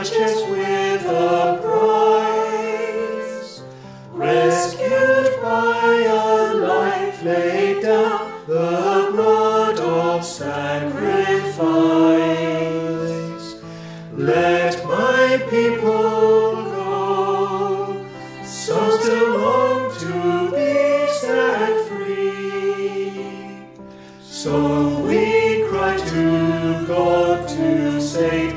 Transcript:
with a price, rescued by a life laid down, the blood of sacrifice. Let my people go, so still long to be set free. So we cry to God to save